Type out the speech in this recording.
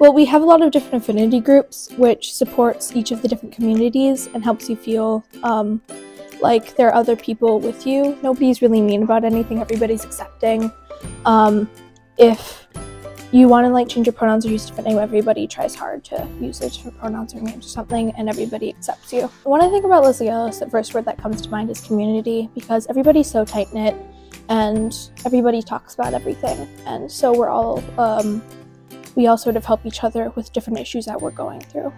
Well, we have a lot of different affinity groups, which supports each of the different communities and helps you feel um, like there are other people with you. Nobody's really mean about anything, everybody's accepting. Um, if you want to like change your pronouns or use different name, everybody tries hard to use their different pronouns or names or something, and everybody accepts you. When I think about Los Hielos, the first word that comes to mind is community because everybody's so tight knit and everybody talks about everything, and so we're all um, we all sort of help each other with different issues that we're going through.